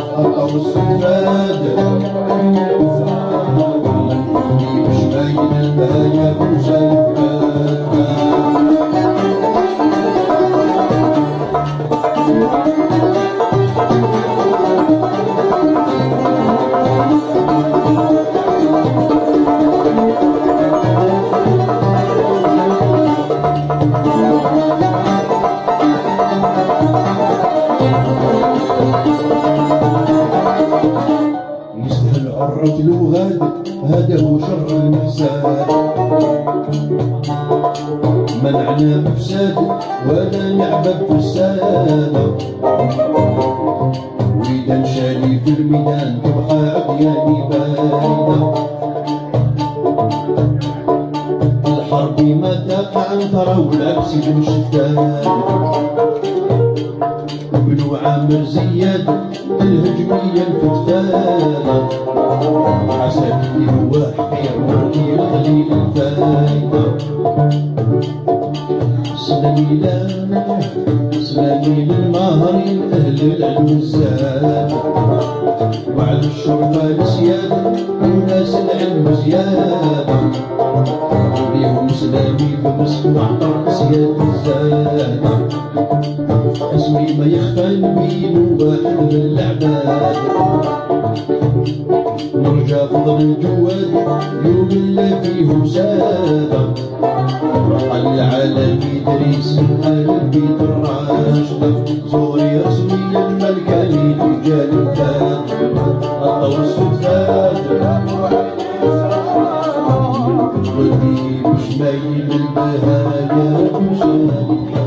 أطر السفاد منعنا مفساد ولا نعبد فساد وإذا نشالي في الميدان تبقى عدياني بايدة الحرب ما تقع ترى والعكس بن شداد بنو عامر زياد الهجمية الفتفانة عساكي هو ورقي الخليل الفايدة سلامي لانا سلامي للماهرين أهل العلوزات وعلى الشرطة السيادة وناس العلم زيادة. بيهم سلامي بمسك وعطر سيادة الزادة اسمي ما يخفى بين واحد من العباد. نرجع فضل الجواد يوم اللي فيهم سادة العالم يدريس من قلبي الراشدة زوري رسمي الملكاني رجال الفات الطور السفاد قلبي مش مايل البهايا مشان